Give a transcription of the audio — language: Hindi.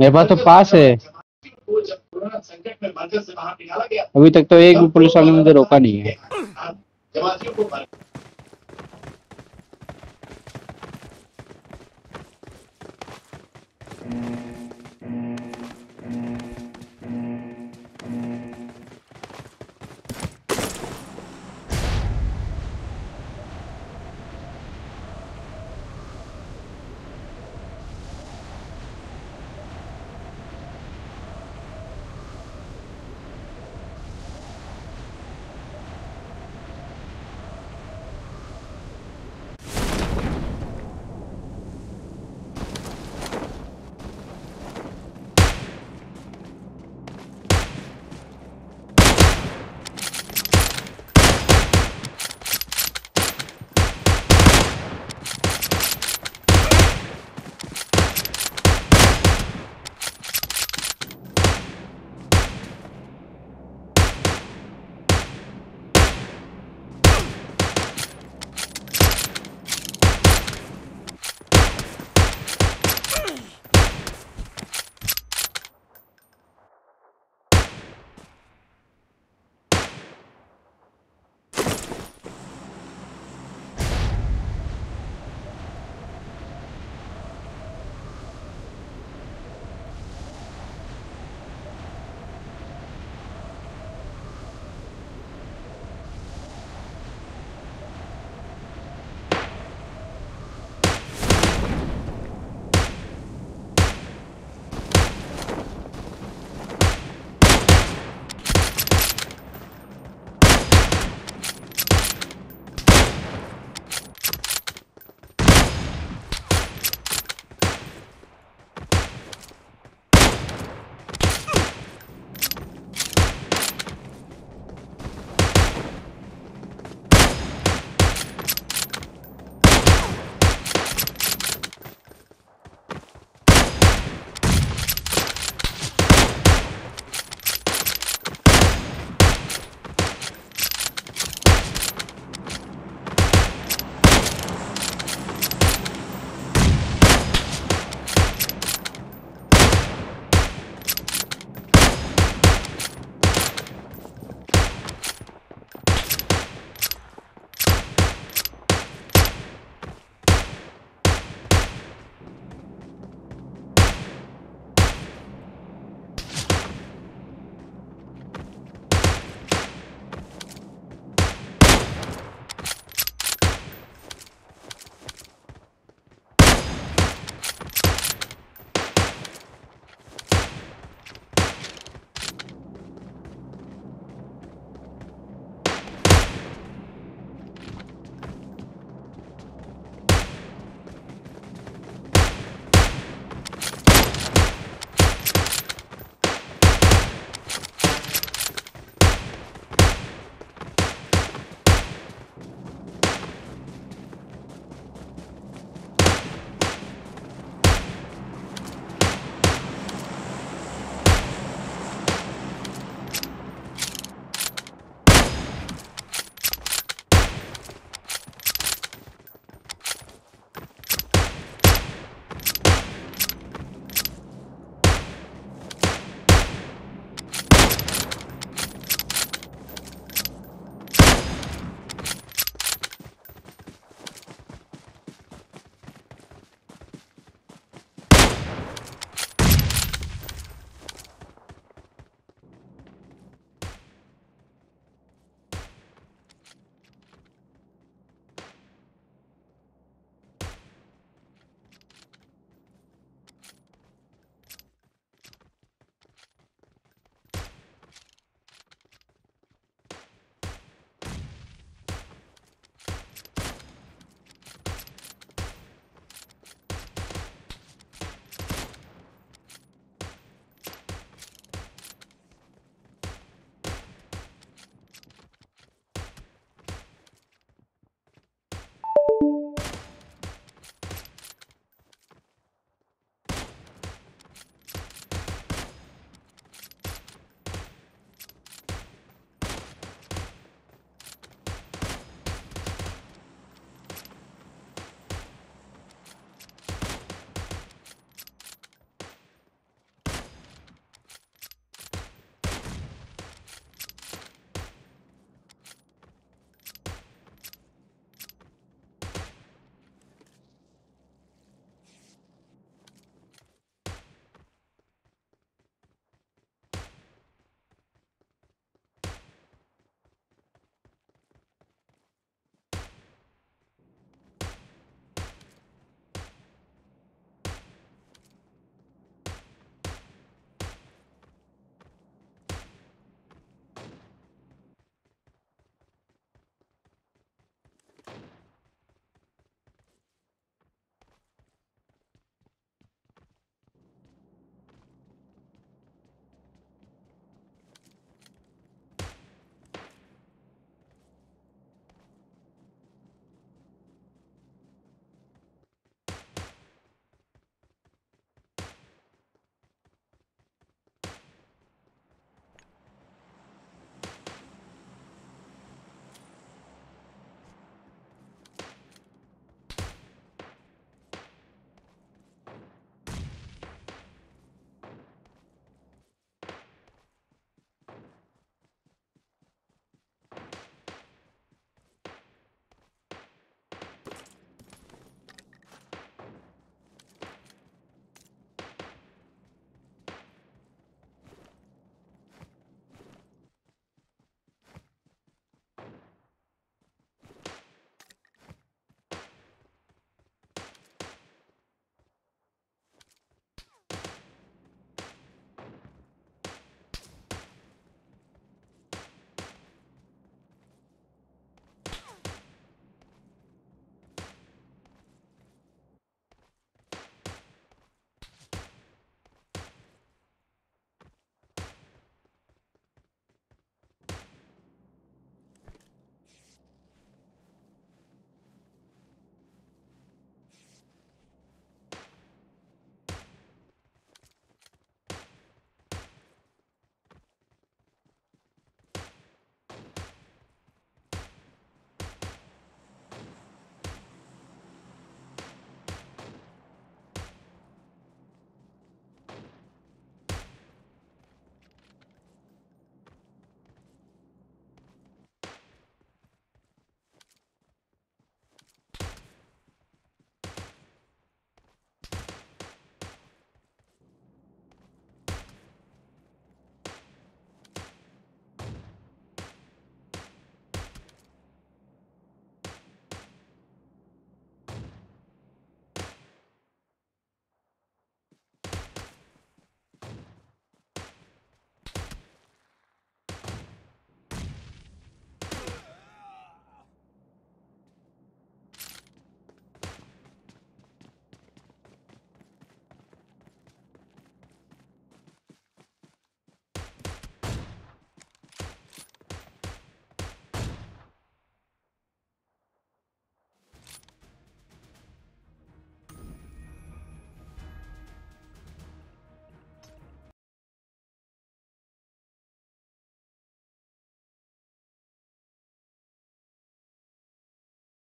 मेरे पास तो पास है। अभी तक तो एक भी पुलिस वाले मुझे रोका नहीं है। Mm-hmm.